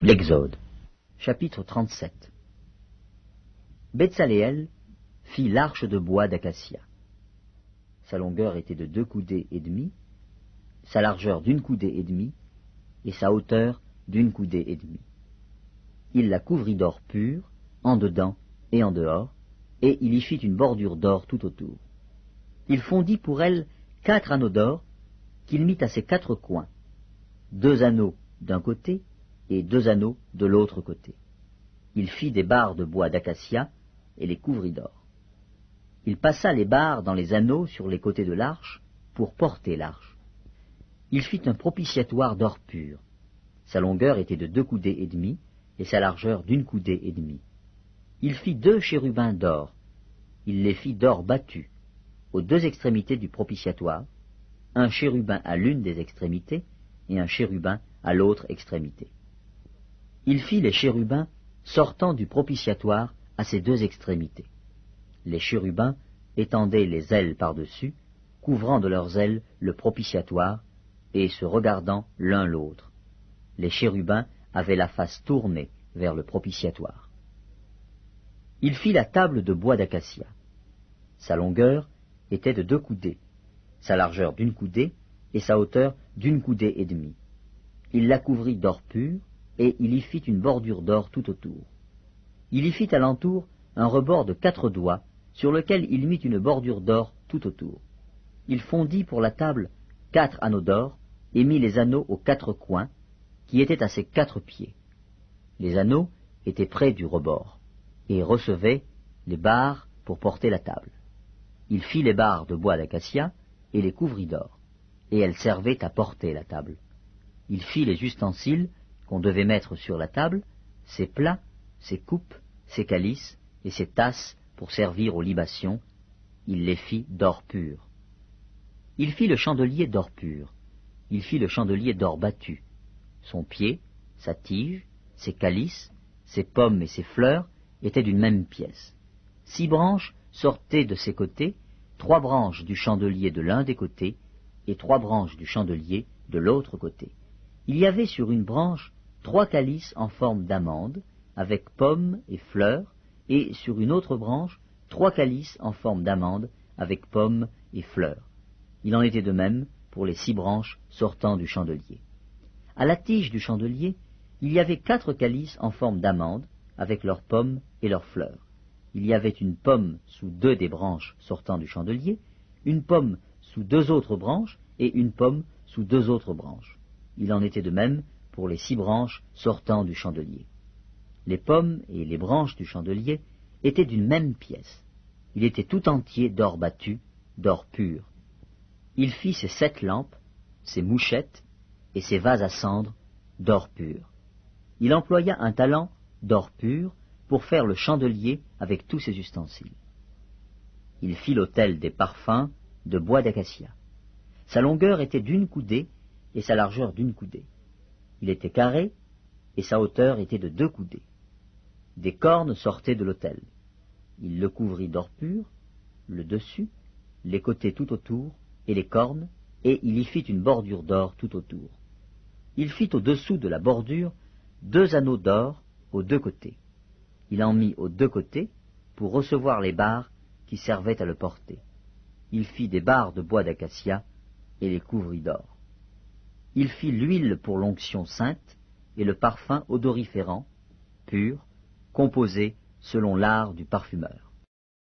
L'Exode, chapitre 37 Betsaléel fit l'arche de bois d'acacia. Sa longueur était de deux coudées et demie, sa largeur d'une coudée et demie, et sa hauteur d'une coudée et demie. Il la couvrit d'or pur, en dedans et en dehors, et il y fit une bordure d'or tout autour. Il fondit pour elle quatre anneaux d'or, qu'il mit à ses quatre coins, deux anneaux d'un côté et deux anneaux de l'autre côté. Il fit des barres de bois d'acacia et les couvrit d'or. Il passa les barres dans les anneaux sur les côtés de l'arche pour porter l'arche. Il fit un propitiatoire d'or pur. Sa longueur était de deux coudées et demie et sa largeur d'une coudée et demie. Il fit deux chérubins d'or. Il les fit d'or battu aux deux extrémités du propitiatoire, un chérubin à l'une des extrémités et un chérubin à l'autre extrémité il fit les chérubins sortant du propitiatoire à ses deux extrémités. Les chérubins étendaient les ailes par-dessus, couvrant de leurs ailes le propitiatoire, et se regardant l'un l'autre. Les chérubins avaient la face tournée vers le propitiatoire. Il fit la table de bois d'acacia. Sa longueur était de deux coudées, sa largeur d'une coudée et sa hauteur d'une coudée et demie. Il la couvrit d'or pur, et il y fit une bordure d'or tout autour. Il y fit alentour un rebord de quatre doigts, sur lequel il mit une bordure d'or tout autour. Il fondit pour la table quatre anneaux d'or, et mit les anneaux aux quatre coins, qui étaient à ses quatre pieds. Les anneaux étaient près du rebord, et recevaient les barres pour porter la table. Il fit les barres de bois d'acacia, et les couvrit d'or, et elles servaient à porter la table. Il fit les ustensiles qu'on devait mettre sur la table, ses plats, ses coupes, ses calices et ses tasses pour servir aux libations, il les fit d'or pur. Il fit le chandelier d'or pur, il fit le chandelier d'or battu. Son pied, sa tige, ses calices, ses pommes et ses fleurs étaient d'une même pièce. Six branches sortaient de ses côtés, trois branches du chandelier de l'un des côtés et trois branches du chandelier de l'autre côté. Il y avait sur une branche trois calices en forme d'amande, avec pommes et fleurs, et sur une autre branche, trois calices en forme d'amande, avec pommes et fleurs. Il en était de même pour les six branches sortant du chandelier. À la tige du chandelier, il y avait quatre calices en forme d'amande, avec leurs pommes et leurs fleurs. Il y avait une pomme sous deux des branches sortant du chandelier, une pomme sous deux autres branches, et une pomme sous deux autres branches. Il en était de même pour les six branches sortant du chandelier. Les pommes et les branches du chandelier étaient d'une même pièce. Il était tout entier d'or battu, d'or pur. Il fit ses sept lampes, ses mouchettes et ses vases à cendre d'or pur. Il employa un talent d'or pur pour faire le chandelier avec tous ses ustensiles. Il fit l'autel des parfums de bois d'acacia. Sa longueur était d'une coudée et sa largeur d'une coudée. Il était carré, et sa hauteur était de deux coudées. Des cornes sortaient de l'autel. Il le couvrit d'or pur, le dessus, les côtés tout autour, et les cornes, et il y fit une bordure d'or tout autour. Il fit au-dessous de la bordure deux anneaux d'or aux deux côtés. Il en mit aux deux côtés pour recevoir les barres qui servaient à le porter. Il fit des barres de bois d'acacia et les couvrit d'or. Il fit l'huile pour l'onction sainte et le parfum odoriférant, pur, composé selon l'art du parfumeur.